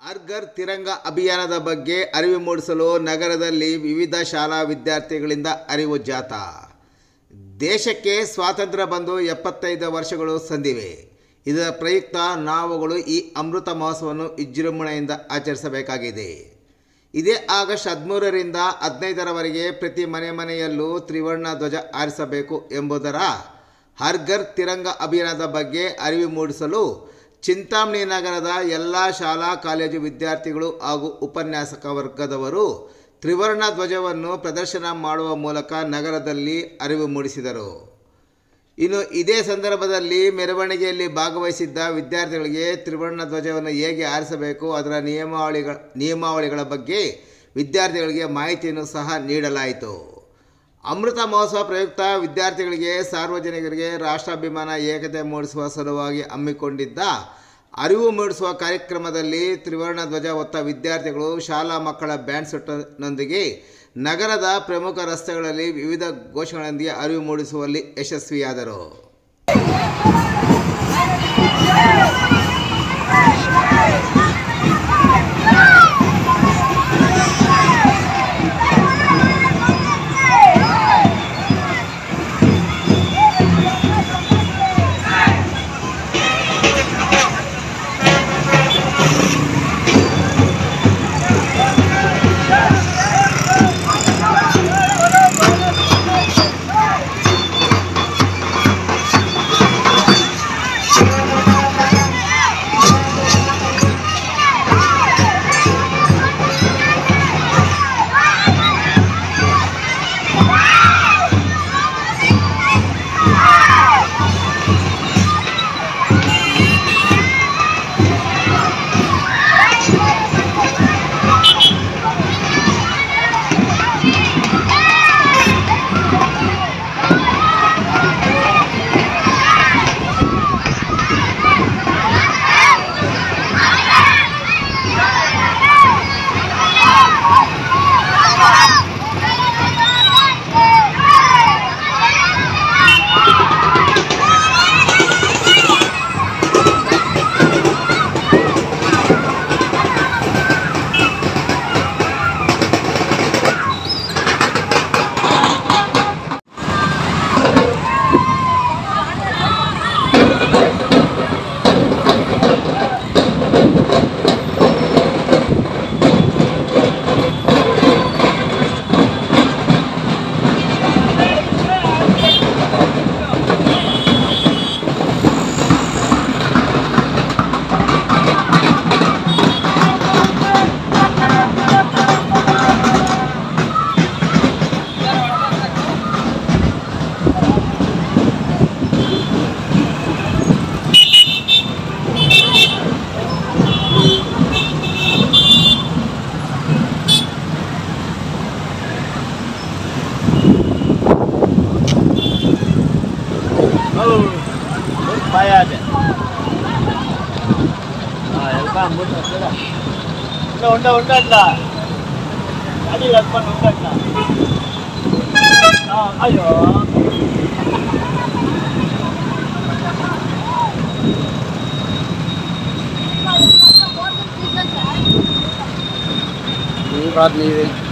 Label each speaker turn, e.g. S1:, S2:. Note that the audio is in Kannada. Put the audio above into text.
S1: ಹರ್ ಘರ್ ತಿರಂಗ ಅಭಿಯಾನದ ಬಗ್ಗೆ ಅರಿವು ಮೂಡಿಸಲು ನಗರದಲ್ಲಿ ವಿವಿಧ ಶಾಲಾ ವಿದ್ಯಾರ್ಥಿಗಳಿಂದ ಅರಿವು ಜಾಥಾ ದೇಶಕ್ಕೆ ಸ್ವಾತಂತ್ರ್ಯ ಬಂದು ಎಪ್ಪತ್ತೈದು ವರ್ಷಗಳು ಸಂದಿವೆ. ಇದರ ಪ್ರಯುಕ್ತ ನಾವುಗಳು ಈ ಅಮೃತ ಮಹೋತ್ಸವವನ್ನು ವಿಜೃಂಭಣೆಯಿಂದ ಆಚರಿಸಬೇಕಾಗಿದೆ. ಇದೇ ಆಗಸ್ಟ್ ಹದಿಮೂರರಿಂದ ಹದಿನೈದರವರೆಗೆ ಪ್ರತಿ ಮನೆ ಮನೆಯಲ್ಲೂ ತ್ರಿವರ್ಣ ಧ್ವಜ ಆರಿಸಬೇಕು ಎಂಬುದರ ಹರ್ಗರ್ ತಿರಂಗ ಅಭಿಯಾನದ ಬಗ್ಗೆ ಅರಿವು ಮೂಡಿಸಲು ಚಿಂತಾಮಣಿ ನಗರದ ಎಲ್ಲ ಶಾಲಾ, ಕಾಲೇಜು ವಿದ್ಯಾರ್ಥಿಗಳು ಹಾಗೂ ಉಪನ್ಯಾಸಕ ವರ್ಗದವರು ತ್ರಿವರ್ಣ ಧ್ವಜವನ್ನು ಪ್ರದರ್ಶನ ಮಾಡುವ ಮೂಲಕ ನಗರದಲ್ಲಿ ಅರಿವು ಮೂಡಿಸಿದರು. ಇನ್ನು ಇದೇ ಸಂದರ್ಭದಲ್ಲಿ ಮೆರವಣಿಗೆಯಲ್ಲಿ ಭಾಗವಹಿಸಿದ್ದ ವಿದ್ಯಾರ್ಥಿಗಳಿಗೆ ತ್ರಿವರ್ಣ ಧ್ವಜವನ್ನು ಹೇಗೆ ಆರಿಸಬೇಕು, ಅದರ ನಿಯಮಾವಳಿಗಳ ನಿಯಮಾವಳಿಗಳ ಬಗ್ಗೆ ವಿದ್ಯಾರ್ಥಿಗಳಿಗೆ ಮಾಹಿತಿಯನ್ನು ಸಹ ನೀಡಲಾಯಿತು. ಅಮೃತ ಮಹೋತ್ಸವ ಪ್ರಯುಕ್ತ ವಿದ್ಯಾರ್ಥಿಗಳಿಗೆ, ಸಾರ್ವಜನಿಕರಿಗೆ ರಾಷ್ಟ್ರಾಭಿಮಾನ ಏಕತೆ ಮೂಡಿಸುವ ಸಲುವಾಗಿ ಹಮ್ಮಿಕೊಂಡಿದ್ದ ಅರಿವು ಮೂಡಿಸುವ ಕಾರ್ಯಕ್ರಮದಲ್ಲಿ ತ್ರಿವರ್ಣ ಧ್ವಜ ಹೊತ್ತ ವಿದ್ಯಾರ್ಥಿಗಳು, ಶಾಲಾ ಮಕ್ಕಳ ಬ್ಯಾಂಡ್ ಸೆಟ್ನೊಂದಿಗೆ ನಗರದ ಪ್ರಮುಖ ರಸ್ತೆಗಳಲ್ಲಿ ವಿವಿಧ ಘೋಷಗಳೊಂದಿಗೆ ಅರಿವು ಮೂಡಿಸುವಲ್ಲಿ ಯಶಸ್ವಿಯಾದರು.
S2: lakukan udah lah. Ah, ayo.
S3: ये बात नहीं हुई